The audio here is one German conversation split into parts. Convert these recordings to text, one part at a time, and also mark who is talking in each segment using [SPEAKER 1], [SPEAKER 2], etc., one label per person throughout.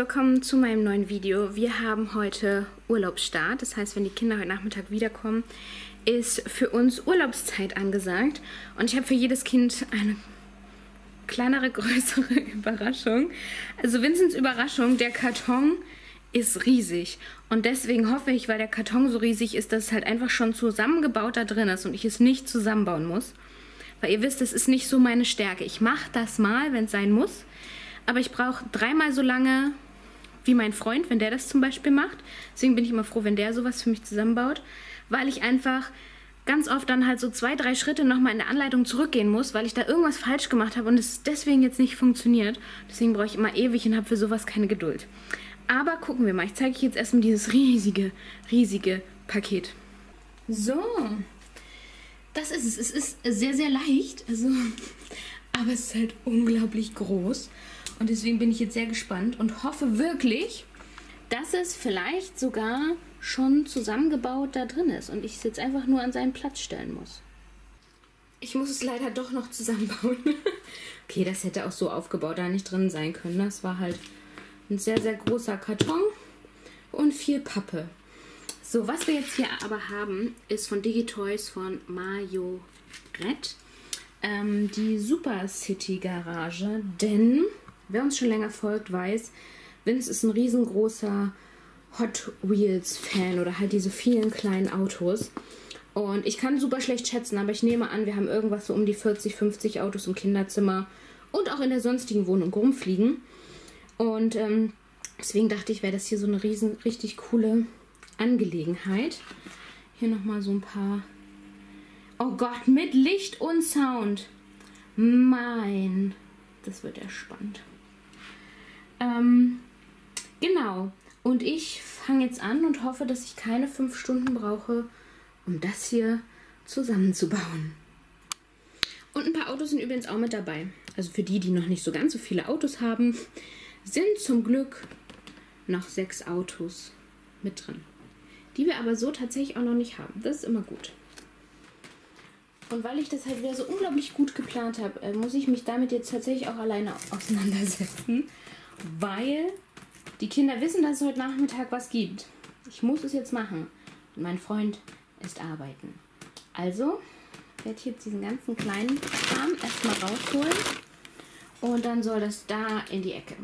[SPEAKER 1] Willkommen zu meinem neuen Video. Wir haben heute Urlaubsstart. Das heißt, wenn die Kinder heute Nachmittag wiederkommen, ist für uns Urlaubszeit angesagt. Und ich habe für jedes Kind eine kleinere, größere Überraschung. Also Vincents Überraschung, der Karton ist riesig. Und deswegen hoffe ich, weil der Karton so riesig ist, dass es halt einfach schon zusammengebaut da drin ist und ich es nicht zusammenbauen muss. Weil ihr wisst, das ist nicht so meine Stärke. Ich mache das mal, wenn es sein muss. Aber ich brauche dreimal so lange wie mein Freund, wenn der das zum Beispiel macht. Deswegen bin ich immer froh, wenn der sowas für mich zusammenbaut, weil ich einfach ganz oft dann halt so zwei, drei Schritte nochmal in der Anleitung zurückgehen muss, weil ich da irgendwas falsch gemacht habe und es deswegen jetzt nicht funktioniert. Deswegen brauche ich immer ewig und habe für sowas keine Geduld. Aber gucken wir mal. Ich zeige euch jetzt erstmal dieses riesige, riesige Paket. So, das ist es. Es ist sehr, sehr leicht. Also, aber es ist halt unglaublich groß. Und deswegen bin ich jetzt sehr gespannt und hoffe wirklich, dass es vielleicht sogar schon zusammengebaut da drin ist und ich es jetzt einfach nur an seinen Platz stellen muss. Ich muss es leider doch noch zusammenbauen. okay, das hätte auch so aufgebaut da nicht drin sein können. Das war halt ein sehr, sehr großer Karton und viel Pappe. So, was wir jetzt hier aber haben, ist von Digitoys von Mario Red ähm, die Super City Garage, denn Wer uns schon länger folgt, weiß, Vince ist ein riesengroßer Hot Wheels-Fan oder halt diese vielen kleinen Autos. Und ich kann super schlecht schätzen, aber ich nehme an, wir haben irgendwas so um die 40, 50 Autos im Kinderzimmer und auch in der sonstigen Wohnung rumfliegen. Und ähm, deswegen dachte ich, wäre das hier so eine riesen, richtig coole Angelegenheit. Hier nochmal so ein paar. Oh Gott, mit Licht und Sound. Mein. Das wird ja spannend. Ähm, genau. Und ich fange jetzt an und hoffe, dass ich keine fünf Stunden brauche, um das hier zusammenzubauen. Und ein paar Autos sind übrigens auch mit dabei. Also für die, die noch nicht so ganz so viele Autos haben, sind zum Glück noch sechs Autos mit drin. Die wir aber so tatsächlich auch noch nicht haben. Das ist immer gut. Und weil ich das halt wieder so unglaublich gut geplant habe, äh, muss ich mich damit jetzt tatsächlich auch alleine auseinandersetzen weil die Kinder wissen, dass es heute Nachmittag was gibt. Ich muss es jetzt machen. Und mein Freund ist arbeiten. Also werde ich jetzt diesen ganzen kleinen Kram erstmal rausholen. Und dann soll das da in die Ecke.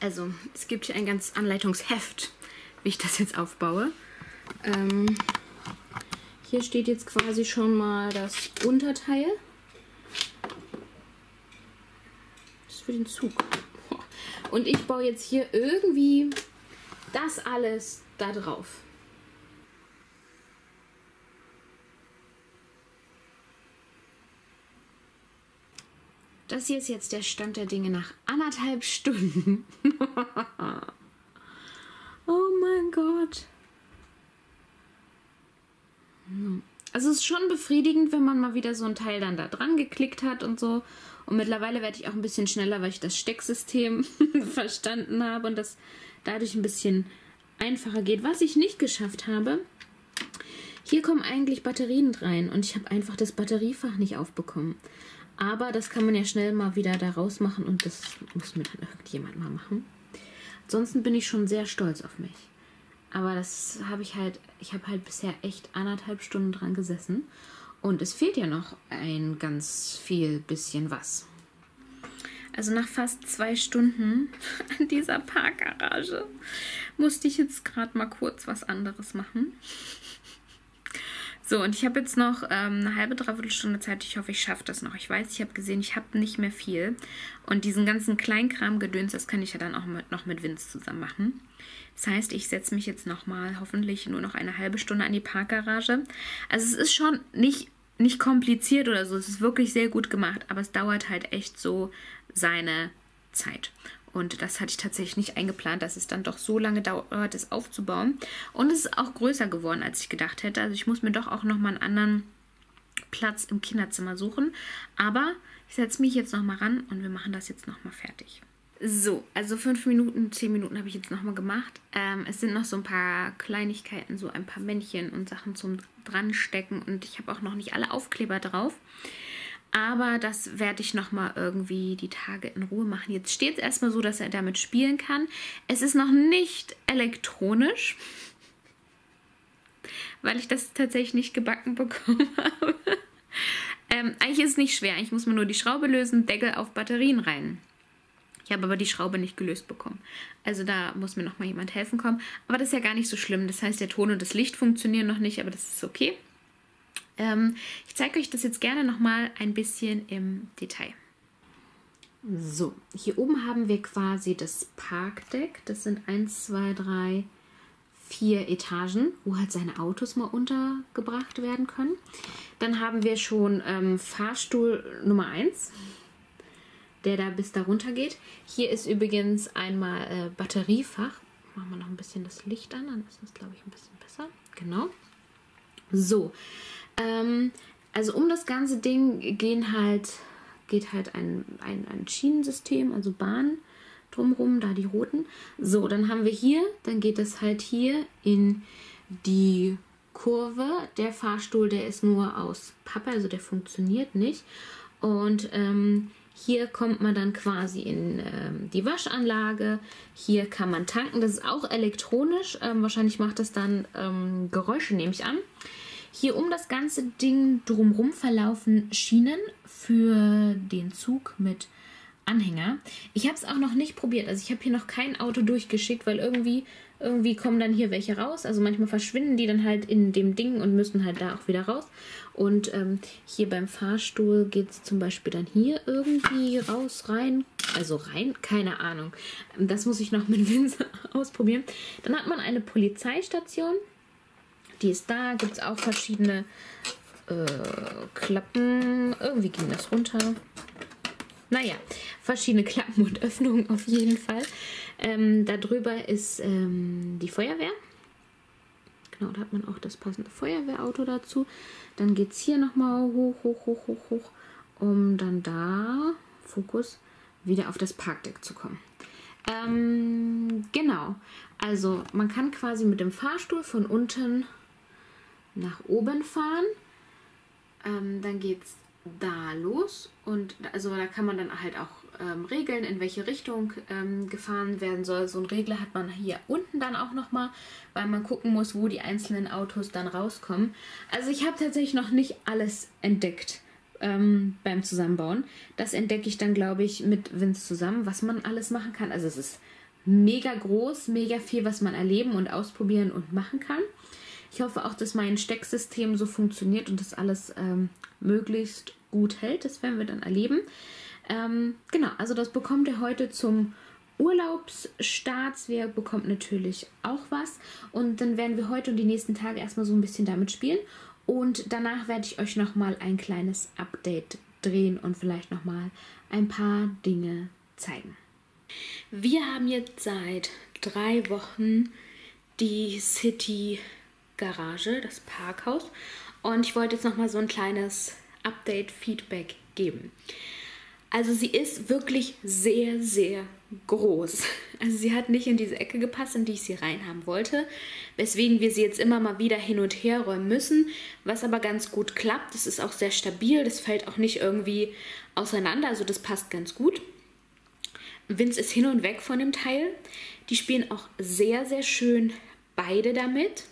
[SPEAKER 1] Also, es gibt hier ein ganz Anleitungsheft, wie ich das jetzt aufbaue. Ähm, hier steht jetzt quasi schon mal das Unterteil. Das ist für den Zug. Und ich baue jetzt hier irgendwie das alles da drauf. Das hier ist jetzt der Stand der Dinge nach anderthalb Stunden. oh mein Gott. Also es ist schon befriedigend, wenn man mal wieder so ein Teil dann da dran geklickt hat und so. Und mittlerweile werde ich auch ein bisschen schneller, weil ich das Stecksystem verstanden habe und das dadurch ein bisschen einfacher geht. Was ich nicht geschafft habe, hier kommen eigentlich Batterien rein und ich habe einfach das Batteriefach nicht aufbekommen. Aber das kann man ja schnell mal wieder da rausmachen und das muss mir dann irgendjemand mal machen. Ansonsten bin ich schon sehr stolz auf mich. Aber das habe ich halt, ich habe halt bisher echt anderthalb Stunden dran gesessen und es fehlt ja noch ein ganz viel bisschen was. Also nach fast zwei Stunden an dieser Parkgarage musste ich jetzt gerade mal kurz was anderes machen. So, und ich habe jetzt noch ähm, eine halbe, dreiviertel Stunde Zeit. Ich hoffe, ich schaffe das noch. Ich weiß, ich habe gesehen, ich habe nicht mehr viel. Und diesen ganzen Kleinkram-Gedöns, das kann ich ja dann auch mit, noch mit Vince zusammen machen. Das heißt, ich setze mich jetzt nochmal hoffentlich nur noch eine halbe Stunde an die Parkgarage. Also es ist schon nicht, nicht kompliziert oder so. Es ist wirklich sehr gut gemacht, aber es dauert halt echt so seine Zeit. Und das hatte ich tatsächlich nicht eingeplant, dass es dann doch so lange dauert, es aufzubauen. Und es ist auch größer geworden, als ich gedacht hätte. Also ich muss mir doch auch nochmal einen anderen Platz im Kinderzimmer suchen. Aber ich setze mich jetzt nochmal ran und wir machen das jetzt nochmal fertig. So, also fünf Minuten, zehn Minuten habe ich jetzt nochmal gemacht. Ähm, es sind noch so ein paar Kleinigkeiten, so ein paar Männchen und Sachen zum dranstecken und ich habe auch noch nicht alle Aufkleber drauf. Aber das werde ich nochmal irgendwie die Tage in Ruhe machen. Jetzt steht es erstmal so, dass er damit spielen kann. Es ist noch nicht elektronisch, weil ich das tatsächlich nicht gebacken bekommen habe. ähm, eigentlich ist es nicht schwer. Ich muss mir nur die Schraube lösen, Deckel auf Batterien rein. Ich habe aber die Schraube nicht gelöst bekommen. Also da muss mir nochmal jemand helfen kommen. Aber das ist ja gar nicht so schlimm. Das heißt, der Ton und das Licht funktionieren noch nicht, aber das ist okay. Ähm, ich zeige euch das jetzt gerne nochmal ein bisschen im Detail. So, hier oben haben wir quasi das Parkdeck. Das sind 1, 2, 3, 4 Etagen, wo halt seine Autos mal untergebracht werden können. Dann haben wir schon ähm, Fahrstuhl Nummer 1, der da bis darunter geht. Hier ist übrigens einmal äh, Batteriefach. Machen wir noch ein bisschen das Licht an, dann ist das, glaube ich, ein bisschen besser. Genau. So, ähm, also um das ganze Ding gehen halt, geht halt ein, ein, ein Schienensystem, also Bahn drumherum, da die roten. So, dann haben wir hier, dann geht es halt hier in die Kurve. Der Fahrstuhl, der ist nur aus Pappe, also der funktioniert nicht. Und ähm, hier kommt man dann quasi in ähm, die Waschanlage. Hier kann man tanken. Das ist auch elektronisch. Ähm, wahrscheinlich macht das dann ähm, Geräusche, nehme ich an. Hier um das ganze Ding drumherum verlaufen Schienen für den Zug mit Anhänger. Ich habe es auch noch nicht probiert. Also ich habe hier noch kein Auto durchgeschickt, weil irgendwie, irgendwie kommen dann hier welche raus. Also manchmal verschwinden die dann halt in dem Ding und müssen halt da auch wieder raus. Und ähm, hier beim Fahrstuhl geht es zum Beispiel dann hier irgendwie raus, rein. Also rein, keine Ahnung. Das muss ich noch mit Vince ausprobieren. Dann hat man eine Polizeistation die ist da. Gibt es auch verschiedene äh, Klappen. Irgendwie ging das runter. Naja, verschiedene Klappen und Öffnungen auf jeden Fall. Ähm, darüber ist ähm, die Feuerwehr. Genau, da hat man auch das passende Feuerwehrauto dazu. Dann geht es hier nochmal hoch, hoch, hoch, hoch, hoch, um dann da, Fokus, wieder auf das Parkdeck zu kommen. Ähm, genau, also man kann quasi mit dem Fahrstuhl von unten nach oben fahren. Ähm, dann geht es da los und also da kann man dann halt auch ähm, regeln, in welche Richtung ähm, gefahren werden soll. So ein Regler hat man hier unten dann auch nochmal, weil man gucken muss, wo die einzelnen Autos dann rauskommen. Also ich habe tatsächlich noch nicht alles entdeckt ähm, beim Zusammenbauen. Das entdecke ich dann, glaube ich, mit Vince zusammen, was man alles machen kann. Also es ist mega groß, mega viel, was man erleben und ausprobieren und machen kann. Ich hoffe auch, dass mein Stecksystem so funktioniert und das alles ähm, möglichst gut hält. Das werden wir dann erleben. Ähm, genau, also das bekommt ihr heute zum Urlaubsstaatswerk bekommt natürlich auch was. Und dann werden wir heute und die nächsten Tage erstmal so ein bisschen damit spielen. Und danach werde ich euch nochmal ein kleines Update drehen und vielleicht nochmal ein paar Dinge zeigen. Wir haben jetzt seit drei Wochen die City Garage, das Parkhaus. Und ich wollte jetzt nochmal so ein kleines Update-Feedback geben. Also sie ist wirklich sehr, sehr groß. Also sie hat nicht in diese Ecke gepasst, in die ich sie reinhaben wollte, weswegen wir sie jetzt immer mal wieder hin und her räumen müssen, was aber ganz gut klappt. Das ist auch sehr stabil, das fällt auch nicht irgendwie auseinander, also das passt ganz gut. Vince ist hin und weg von dem Teil. Die spielen auch sehr, sehr schön beide damit.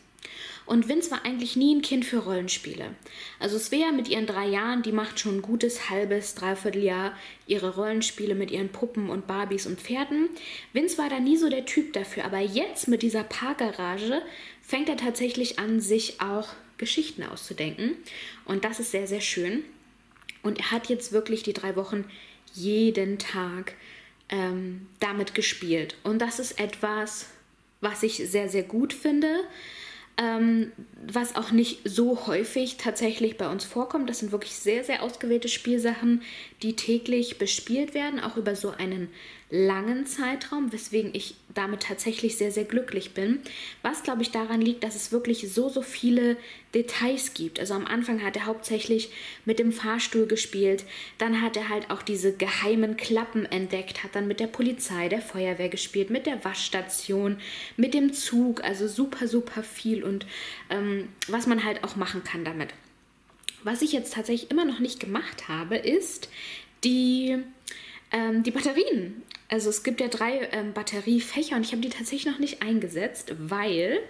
[SPEAKER 1] Und Vince war eigentlich nie ein Kind für Rollenspiele. Also Svea mit ihren drei Jahren, die macht schon ein gutes halbes, dreiviertel Jahr ihre Rollenspiele mit ihren Puppen und Barbies und Pferden. Vince war da nie so der Typ dafür, aber jetzt mit dieser Parkgarage fängt er tatsächlich an, sich auch Geschichten auszudenken. Und das ist sehr, sehr schön. Und er hat jetzt wirklich die drei Wochen jeden Tag ähm, damit gespielt. Und das ist etwas, was ich sehr, sehr gut finde ähm, was auch nicht so häufig tatsächlich bei uns vorkommt. Das sind wirklich sehr, sehr ausgewählte Spielsachen, die täglich bespielt werden, auch über so einen langen Zeitraum, weswegen ich damit tatsächlich sehr, sehr glücklich bin. Was, glaube ich, daran liegt, dass es wirklich so, so viele Details gibt. Also am Anfang hat er hauptsächlich mit dem Fahrstuhl gespielt, dann hat er halt auch diese geheimen Klappen entdeckt, hat dann mit der Polizei, der Feuerwehr gespielt, mit der Waschstation, mit dem Zug, also super, super viel und ähm, was man halt auch machen kann damit. Was ich jetzt tatsächlich immer noch nicht gemacht habe, ist die, ähm, die Batterien. Also es gibt ja drei ähm, Batteriefächer und ich habe die tatsächlich noch nicht eingesetzt, weil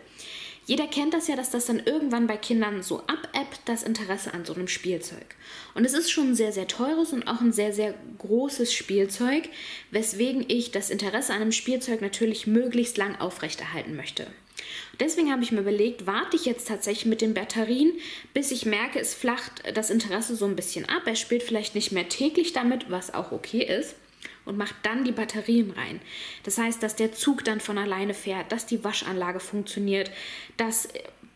[SPEAKER 1] jeder kennt das ja, dass das dann irgendwann bei Kindern so abebbt, das Interesse an so einem Spielzeug. Und es ist schon ein sehr, sehr teures und auch ein sehr, sehr großes Spielzeug, weswegen ich das Interesse an einem Spielzeug natürlich möglichst lang aufrechterhalten möchte. Deswegen habe ich mir überlegt, warte ich jetzt tatsächlich mit den Batterien, bis ich merke, es flacht das Interesse so ein bisschen ab. Er spielt vielleicht nicht mehr täglich damit, was auch okay ist und macht dann die Batterien rein. Das heißt, dass der Zug dann von alleine fährt, dass die Waschanlage funktioniert, dass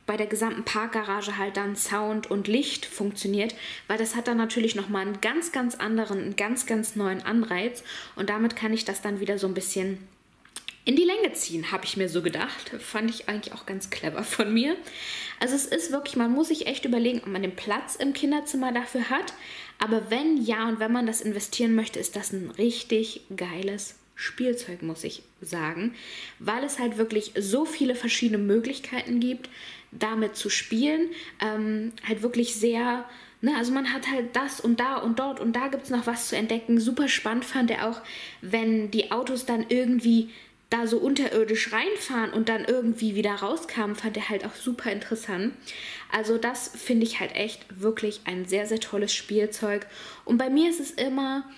[SPEAKER 1] bei der gesamten Parkgarage halt dann Sound und Licht funktioniert, weil das hat dann natürlich nochmal einen ganz, ganz anderen, einen ganz, ganz neuen Anreiz und damit kann ich das dann wieder so ein bisschen in die Länge ziehen, habe ich mir so gedacht. Fand ich eigentlich auch ganz clever von mir. Also es ist wirklich, man muss sich echt überlegen, ob man den Platz im Kinderzimmer dafür hat. Aber wenn ja und wenn man das investieren möchte, ist das ein richtig geiles Spielzeug, muss ich sagen, weil es halt wirklich so viele verschiedene Möglichkeiten gibt, damit zu spielen. Ähm, halt wirklich sehr, ne, also man hat halt das und da und dort und da gibt es noch was zu entdecken. Super spannend fand er auch, wenn die Autos dann irgendwie da so unterirdisch reinfahren und dann irgendwie wieder rauskamen, fand er halt auch super interessant. Also das finde ich halt echt wirklich ein sehr, sehr tolles Spielzeug. Und bei mir ist es immer,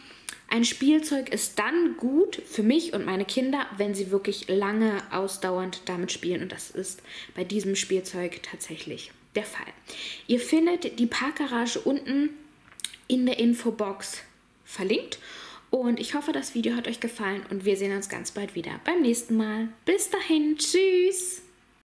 [SPEAKER 1] ein Spielzeug ist dann gut für mich und meine Kinder, wenn sie wirklich lange ausdauernd damit spielen. Und das ist bei diesem Spielzeug tatsächlich der Fall. Ihr findet die Parkgarage unten in der Infobox verlinkt. Und ich hoffe, das Video hat euch gefallen und wir sehen uns ganz bald wieder beim nächsten Mal. Bis dahin, tschüss!